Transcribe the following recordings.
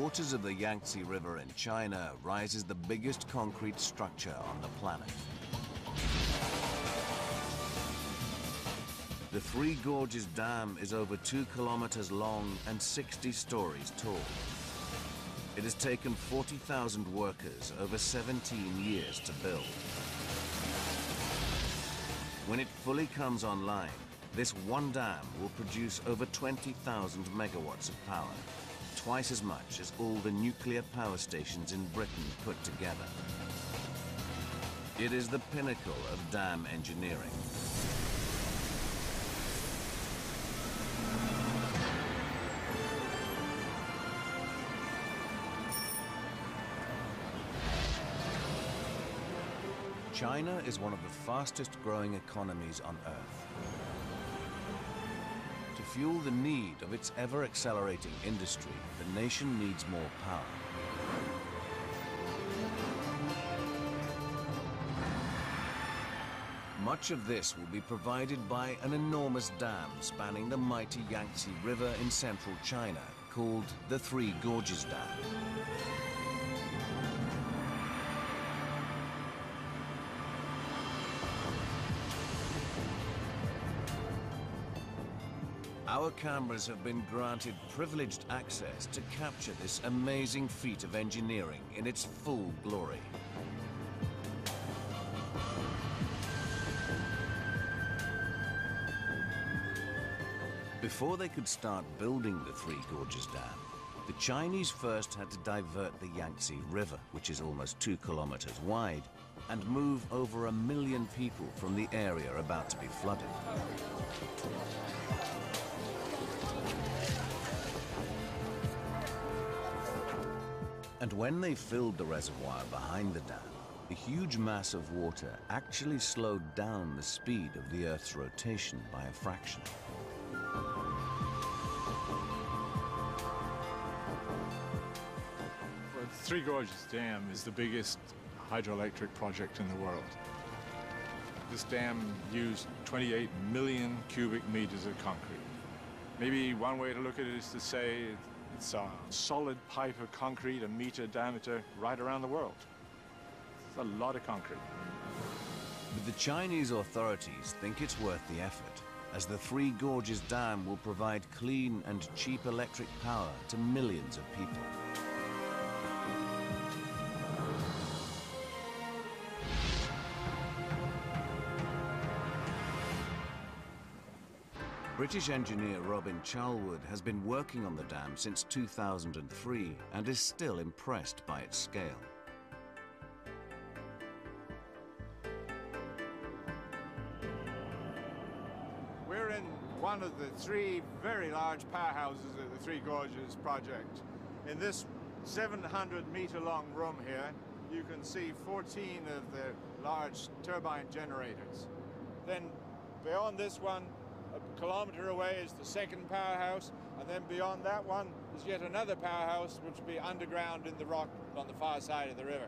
waters of the Yangtze River in China rises the biggest concrete structure on the planet. The Three Gorges Dam is over two kilometers long and 60 stories tall. It has taken 40,000 workers over 17 years to build. When it fully comes online, this one dam will produce over 20,000 megawatts of power, twice as much as all the nuclear power stations in Britain put together. It is the pinnacle of dam engineering. China is one of the fastest growing economies on Earth. Fuel the need of its ever accelerating industry, the nation needs more power. Much of this will be provided by an enormous dam spanning the mighty Yangtze River in central China called the Three Gorges Dam. Our cameras have been granted privileged access to capture this amazing feat of engineering in its full glory. Before they could start building the Three Gorges Dam, the Chinese first had to divert the Yangtze River, which is almost two kilometers wide, and move over a million people from the area about to be flooded. And when they filled the reservoir behind the dam, the huge mass of water actually slowed down the speed of the Earth's rotation by a fraction. Well, Three Gorges Dam is the biggest hydroelectric project in the world. This dam used 28 million cubic meters of concrete. Maybe one way to look at it is to say it's uh, a solid pipe of concrete, a meter diameter, right around the world. It's a lot of concrete. But the Chinese authorities think it's worth the effort, as the Three Gorges Dam will provide clean and cheap electric power to millions of people. British engineer Robin Charlwood has been working on the dam since 2003 and is still impressed by its scale. We're in one of the three very large powerhouses of the Three Gorges project. In this 700 meter long room here, you can see 14 of the large turbine generators. Then beyond this one, a kilometer away is the second powerhouse, and then beyond that one is yet another powerhouse which will be underground in the rock on the far side of the river.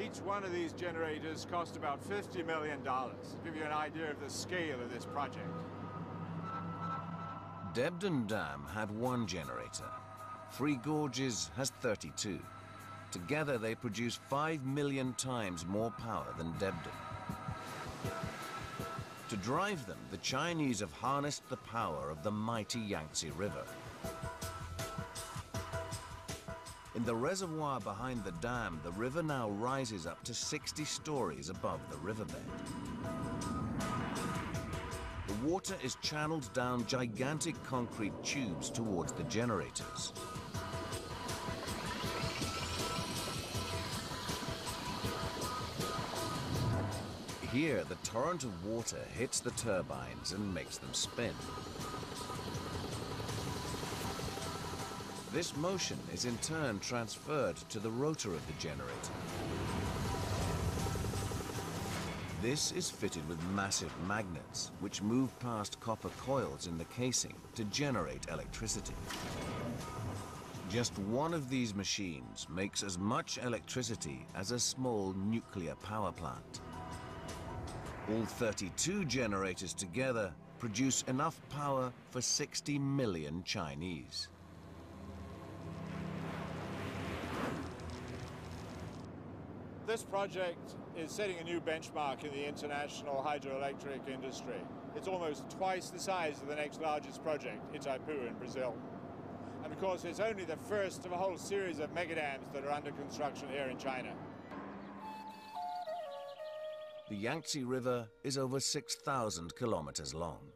Each one of these generators cost about $50 million, to give you an idea of the scale of this project. Debden Dam had one generator. Three Gorges has 32. Together they produce 5 million times more power than Debden. To drive them, the Chinese have harnessed the power of the mighty Yangtze River. In the reservoir behind the dam, the river now rises up to 60 stories above the riverbed. The water is channeled down gigantic concrete tubes towards the generators. Here, the torrent of water hits the turbines and makes them spin. This motion is in turn transferred to the rotor of the generator. This is fitted with massive magnets, which move past copper coils in the casing to generate electricity. Just one of these machines makes as much electricity as a small nuclear power plant. All 32 generators together produce enough power for 60 million Chinese. This project is setting a new benchmark in the international hydroelectric industry. It's almost twice the size of the next largest project, Itaipu in Brazil. And of course, it's only the first of a whole series of megadams that are under construction here in China. The Yangtze River is over 6,000 kilometers long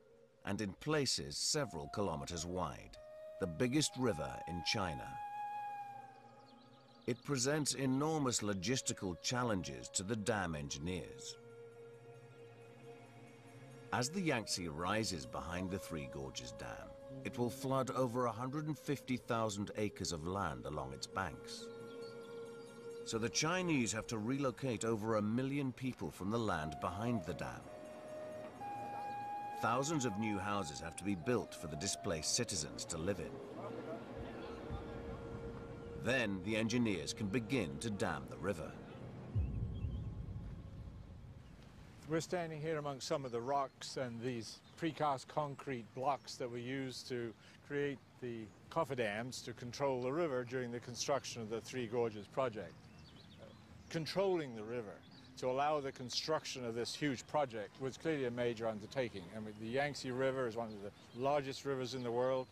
and in places several kilometers wide, the biggest river in China. It presents enormous logistical challenges to the dam engineers. As the Yangtze rises behind the Three Gorges Dam, it will flood over 150,000 acres of land along its banks. So the Chinese have to relocate over a million people from the land behind the dam. Thousands of new houses have to be built for the displaced citizens to live in. Then the engineers can begin to dam the river. We're standing here among some of the rocks and these precast concrete blocks that were used to create the cofferdams to control the river during the construction of the Three Gorges project controlling the river to allow the construction of this huge project was clearly a major undertaking. I mean, the Yangtze River is one of the largest rivers in the world,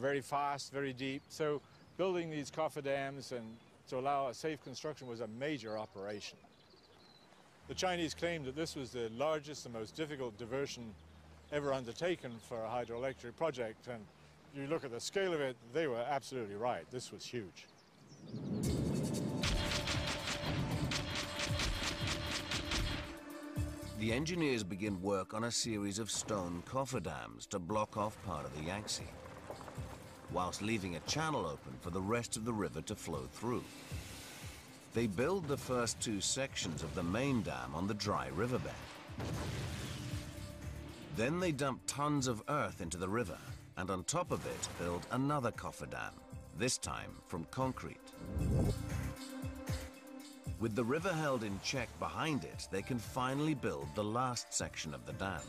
very fast, very deep. So building these cofferdams and to allow a safe construction was a major operation. The Chinese claimed that this was the largest and most difficult diversion ever undertaken for a hydroelectric project. And you look at the scale of it, they were absolutely right. This was huge. The engineers begin work on a series of stone cofferdams to block off part of the Yangtze, whilst leaving a channel open for the rest of the river to flow through. They build the first two sections of the main dam on the dry riverbed. Then they dump tons of earth into the river, and on top of it build another cofferdam, this time from concrete. With the river held in check behind it, they can finally build the last section of the dam.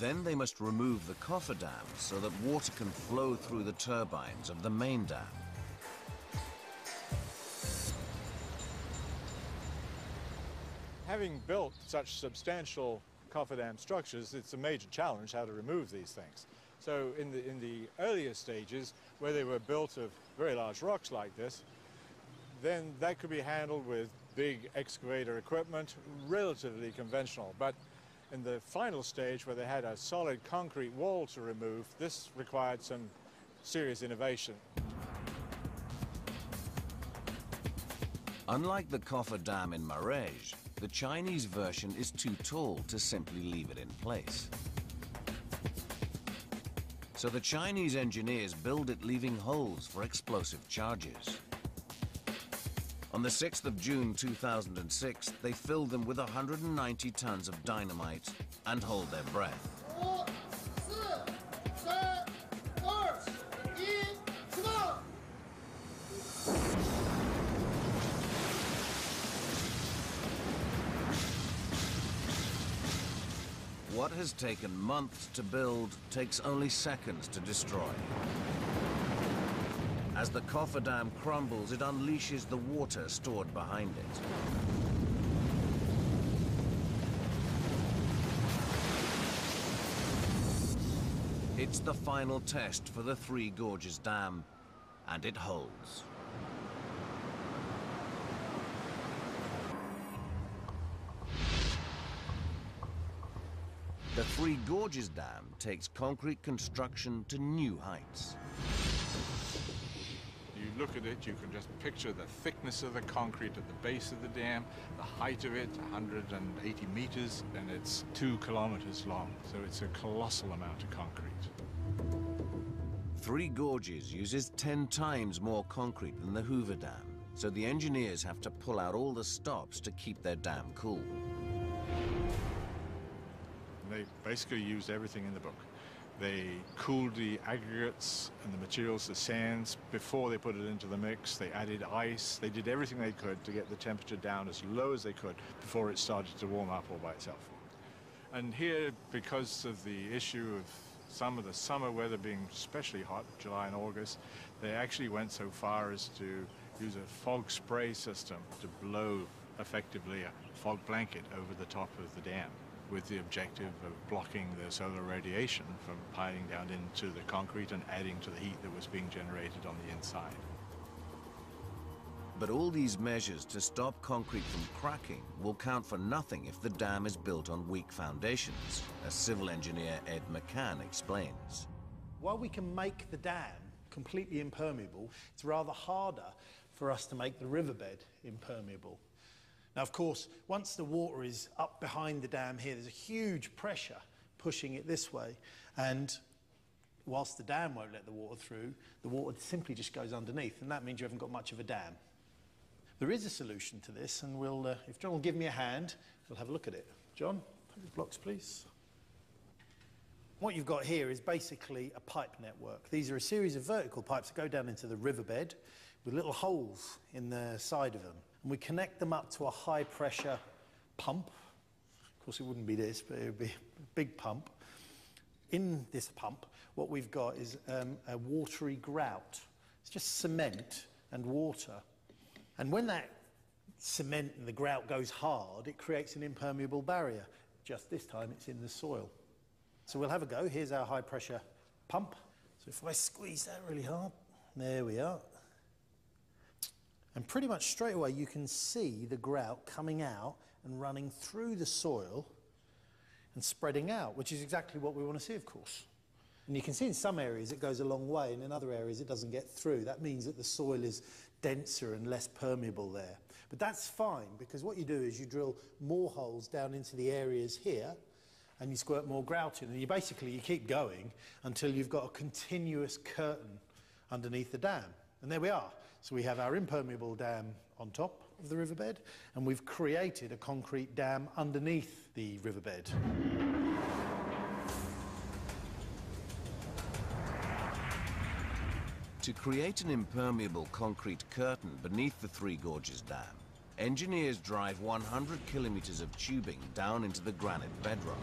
Then they must remove the cofferdam so that water can flow through the turbines of the main dam. Having built such substantial cofferdam structures, it's a major challenge how to remove these things. So in the, in the earlier stages, where they were built of very large rocks like this, then that could be handled with big excavator equipment, relatively conventional. But in the final stage, where they had a solid concrete wall to remove, this required some serious innovation. Unlike the coffer dam in Marèges, the Chinese version is too tall to simply leave it in place. So the Chinese engineers build it leaving holes for explosive charges. On the 6th of June 2006, they fill them with 190 tons of dynamite and hold their breath. Has taken months to build takes only seconds to destroy. As the cofferdam crumbles, it unleashes the water stored behind it. It's the final test for the Three Gorges Dam, and it holds. The Three Gorges Dam takes concrete construction to new heights. You look at it, you can just picture the thickness of the concrete at the base of the dam, the height of it, 180 meters, and it's two kilometers long. So it's a colossal amount of concrete. Three Gorges uses 10 times more concrete than the Hoover Dam, so the engineers have to pull out all the stops to keep their dam cool. They basically used everything in the book. They cooled the aggregates and the materials, the sands, before they put it into the mix. They added ice. They did everything they could to get the temperature down as low as they could before it started to warm up all by itself. And here, because of the issue of some of the summer weather being especially hot, July and August, they actually went so far as to use a fog spray system to blow effectively a fog blanket over the top of the dam with the objective of blocking the solar radiation from piling down into the concrete and adding to the heat that was being generated on the inside. But all these measures to stop concrete from cracking will count for nothing if the dam is built on weak foundations, as civil engineer Ed McCann explains. While we can make the dam completely impermeable, it's rather harder for us to make the riverbed impermeable. Now, of course, once the water is up behind the dam here, there's a huge pressure pushing it this way. And whilst the dam won't let the water through, the water simply just goes underneath, and that means you haven't got much of a dam. There is a solution to this, and we'll, uh, if John will give me a hand, we'll have a look at it. John, blocks, please. What you've got here is basically a pipe network. These are a series of vertical pipes that go down into the riverbed with little holes in the side of them. And we connect them up to a high pressure pump. Of course, it wouldn't be this, but it would be a big pump. In this pump, what we've got is um, a watery grout. It's just cement and water and when that cement and the grout goes hard, it creates an impermeable barrier. Just this time it's in the soil. So we'll have a go. Here's our high pressure pump. So if I squeeze that really hard, there we are. And pretty much straight away you can see the grout coming out and running through the soil and spreading out, which is exactly what we want to see, of course. And you can see in some areas it goes a long way, and in other areas it doesn't get through. That means that the soil is denser and less permeable there. But that's fine because what you do is you drill more holes down into the areas here and you squirt more grout in and you basically you keep going until you've got a continuous curtain underneath the dam. And there we are. So we have our impermeable dam on top of the riverbed and we've created a concrete dam underneath the riverbed. To create an impermeable concrete curtain beneath the Three Gorges Dam, engineers drive 100 kilometers of tubing down into the granite bedrock.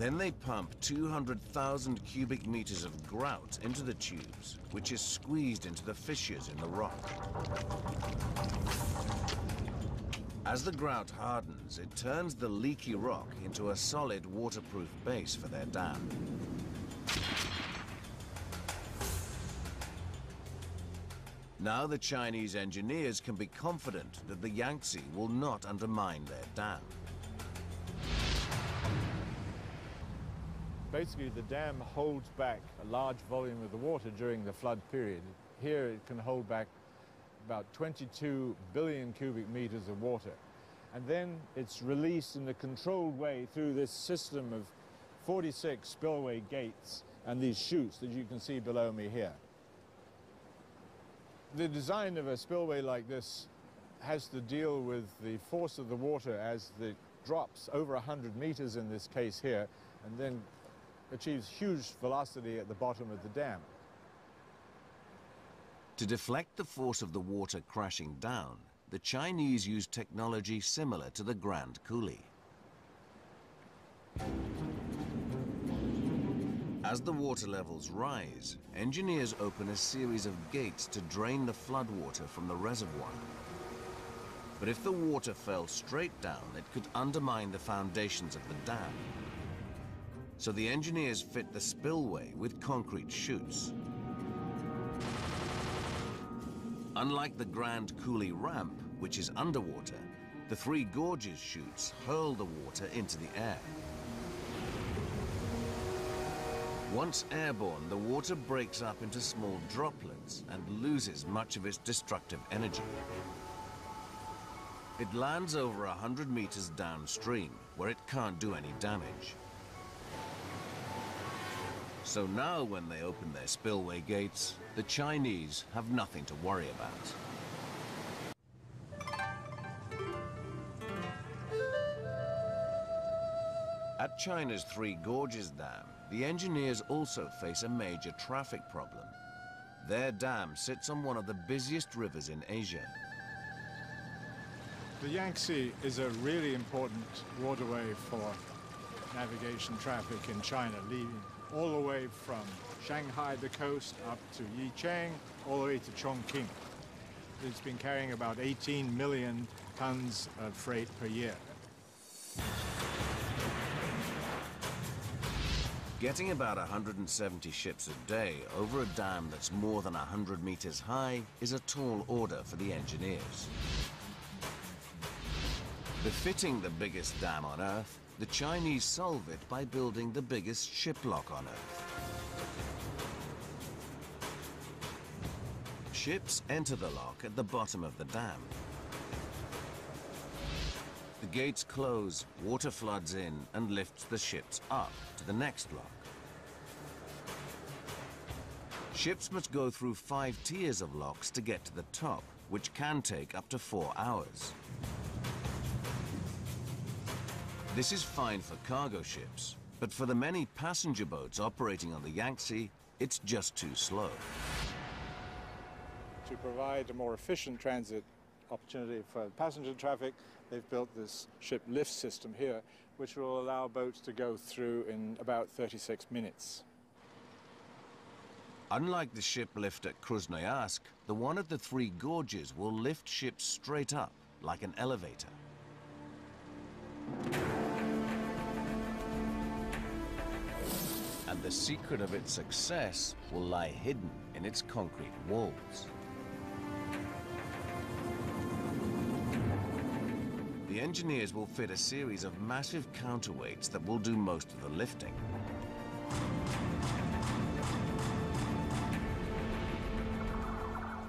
Then they pump 200,000 cubic meters of grout into the tubes, which is squeezed into the fissures in the rock. As the grout hardens, it turns the leaky rock into a solid waterproof base for their dam. Now the Chinese engineers can be confident that the Yangtze will not undermine their dam. Basically, the dam holds back a large volume of the water during the flood period. Here it can hold back about 22 billion cubic meters of water. And then it's released in a controlled way through this system of 46 spillway gates and these chutes that you can see below me here. The design of a spillway like this has to deal with the force of the water as it drops over 100 meters in this case here and then achieves huge velocity at the bottom of the dam. To deflect the force of the water crashing down, the Chinese use technology similar to the Grand Coulee. As the water levels rise, engineers open a series of gates to drain the floodwater from the reservoir. But if the water fell straight down, it could undermine the foundations of the dam. So the engineers fit the spillway with concrete chutes. Unlike the Grand Coulee ramp, which is underwater, the Three Gorges chutes hurl the water into the air. Once airborne, the water breaks up into small droplets and loses much of its destructive energy. It lands over 100 meters downstream, where it can't do any damage. So now when they open their spillway gates, the Chinese have nothing to worry about. At China's Three Gorges Dam, the engineers also face a major traffic problem. Their dam sits on one of the busiest rivers in Asia. The Yangtze is a really important waterway for navigation traffic in China, leading all the way from Shanghai, the coast, up to Yichang, all the way to Chongqing. It's been carrying about 18 million tons of freight per year. Getting about 170 ships a day over a dam that's more than 100 meters high is a tall order for the engineers. Befitting the biggest dam on Earth, the Chinese solve it by building the biggest ship lock on Earth. Ships enter the lock at the bottom of the dam. The gates close, water floods in and lifts the ships up to the next lock. Ships must go through five tiers of locks to get to the top, which can take up to four hours. This is fine for cargo ships, but for the many passenger boats operating on the Yangtze, it's just too slow. To provide a more efficient transit opportunity for passenger traffic, they've built this ship lift system here, which will allow boats to go through in about 36 minutes. Unlike the ship lift at Krasnoyarsk, the one at the Three Gorges will lift ships straight up, like an elevator. And the secret of its success will lie hidden in its concrete walls. The engineers will fit a series of massive counterweights that will do most of the lifting.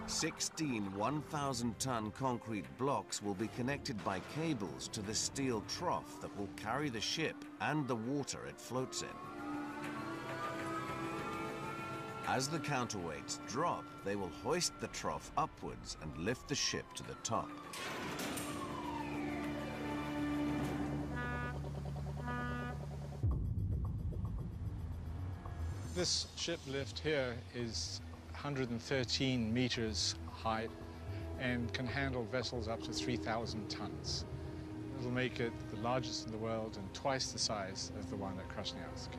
Sixteen 1,000-ton concrete blocks will be connected by cables to the steel trough that will carry the ship and the water it floats in. As the counterweights drop, they will hoist the trough upwards and lift the ship to the top. This ship lift here is 113 meters high and can handle vessels up to 3,000 tons. It'll make it the largest in the world and twice the size of the one at Krasnoyarsk.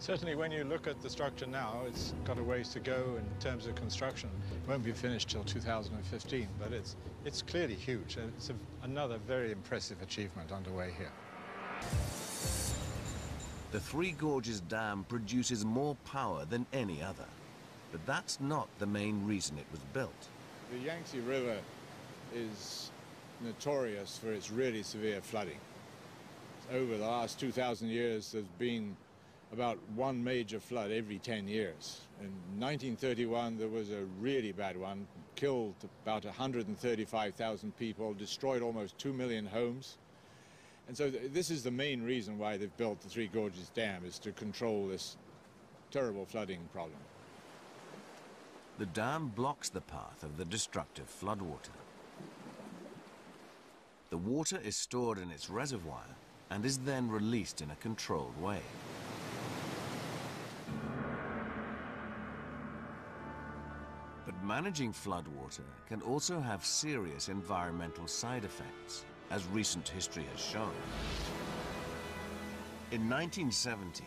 Certainly when you look at the structure now, it's got a ways to go in terms of construction. It won't be finished till 2015, but it's, it's clearly huge. and It's a, another very impressive achievement underway here. The Three Gorges Dam produces more power than any other. But that's not the main reason it was built. The Yangtze River is notorious for its really severe flooding. Over the last 2,000 years, there's been about one major flood every 10 years. In 1931, there was a really bad one, killed about 135,000 people, destroyed almost 2 million homes. And so th this is the main reason why they've built the Three Gorges Dam, is to control this terrible flooding problem. The dam blocks the path of the destructive floodwater. The water is stored in its reservoir and is then released in a controlled way. Managing floodwater can also have serious environmental side effects, as recent history has shown. In 1970,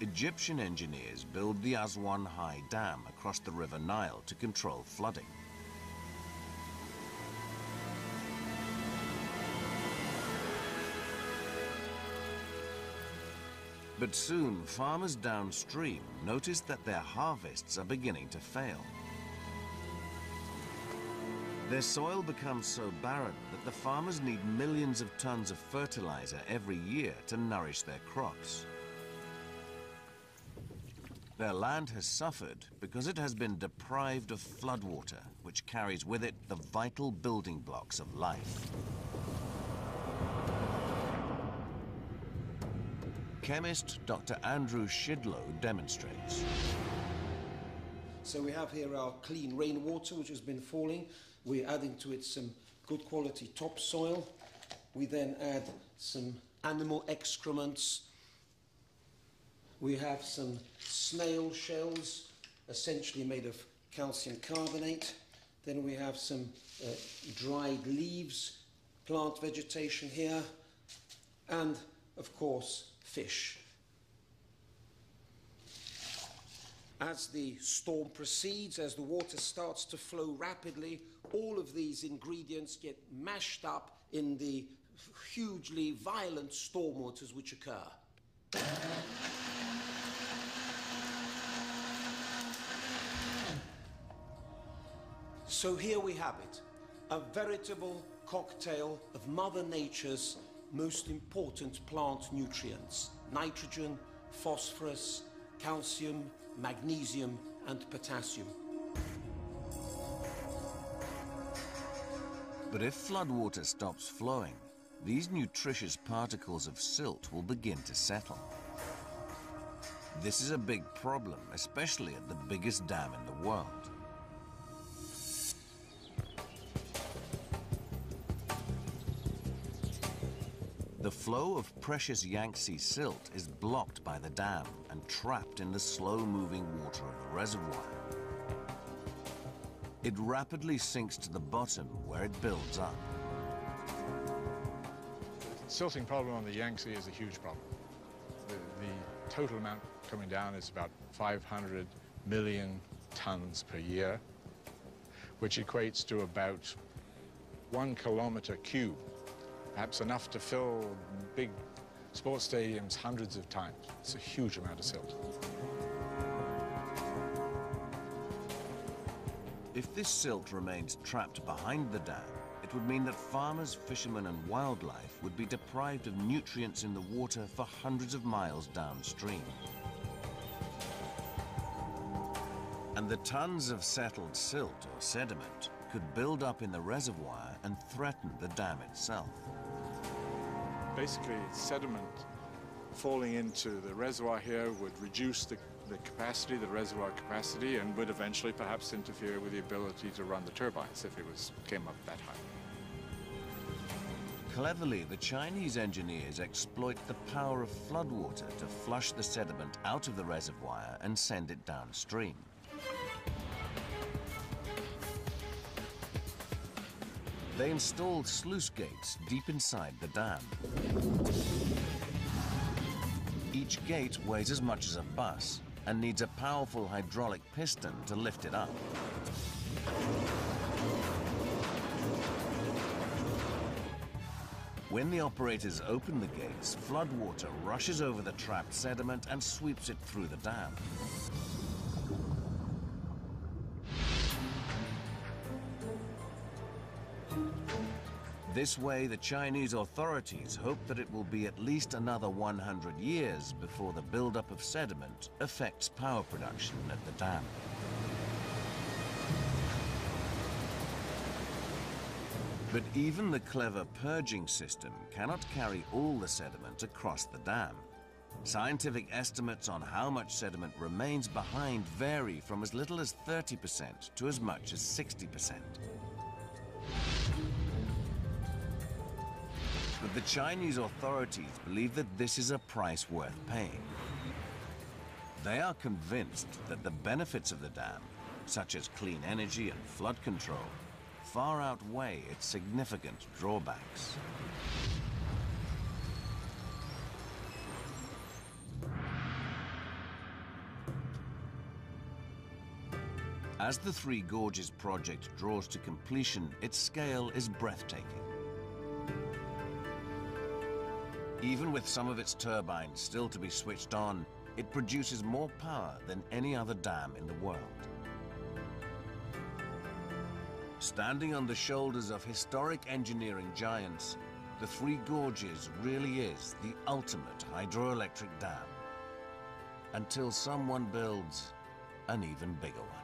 Egyptian engineers built the Aswan High Dam across the River Nile to control flooding. But soon, farmers downstream noticed that their harvests are beginning to fail. Their soil becomes so barren that the farmers need millions of tons of fertilizer every year to nourish their crops. Their land has suffered because it has been deprived of floodwater, which carries with it the vital building blocks of life. Chemist Dr. Andrew Shidlow demonstrates. So we have here our clean rainwater which has been falling. We're adding to it some good quality topsoil. We then add some animal excrements. We have some snail shells, essentially made of calcium carbonate. Then we have some uh, dried leaves, plant vegetation here, and of course, fish. As the storm proceeds, as the water starts to flow rapidly, all of these ingredients get mashed up in the hugely violent storm waters which occur. So here we have it, a veritable cocktail of Mother Nature's most important plant nutrients nitrogen, phosphorus, calcium, magnesium, and potassium. But if floodwater stops flowing, these nutritious particles of silt will begin to settle. This is a big problem, especially at the biggest dam in the world. The flow of precious Yangtze silt is blocked by the dam and trapped in the slow-moving water of the reservoir. It rapidly sinks to the bottom where it builds up. The silting problem on the Yangtze is a huge problem. The, the total amount coming down is about 500 million tons per year, which equates to about one kilometer cube perhaps enough to fill big sports stadiums hundreds of times. It's a huge amount of silt. If this silt remains trapped behind the dam, it would mean that farmers, fishermen and wildlife would be deprived of nutrients in the water for hundreds of miles downstream. And the tons of settled silt or sediment could build up in the reservoir and threaten the dam itself basically sediment falling into the reservoir here would reduce the, the capacity, the reservoir capacity, and would eventually perhaps interfere with the ability to run the turbines if it was came up that high. Cleverly, the Chinese engineers exploit the power of floodwater to flush the sediment out of the reservoir and send it downstream. They installed sluice gates deep inside the dam. Each gate weighs as much as a bus and needs a powerful hydraulic piston to lift it up. When the operators open the gates, floodwater rushes over the trapped sediment and sweeps it through the dam. This way, the Chinese authorities hope that it will be at least another 100 years before the buildup of sediment affects power production at the dam. But even the clever purging system cannot carry all the sediment across the dam. Scientific estimates on how much sediment remains behind vary from as little as 30% to as much as 60%. But the Chinese authorities believe that this is a price worth paying. They are convinced that the benefits of the dam, such as clean energy and flood control, far outweigh its significant drawbacks. As the Three Gorges project draws to completion, its scale is breathtaking. Even with some of its turbines still to be switched on, it produces more power than any other dam in the world. Standing on the shoulders of historic engineering giants, the Three Gorges really is the ultimate hydroelectric dam. Until someone builds an even bigger one.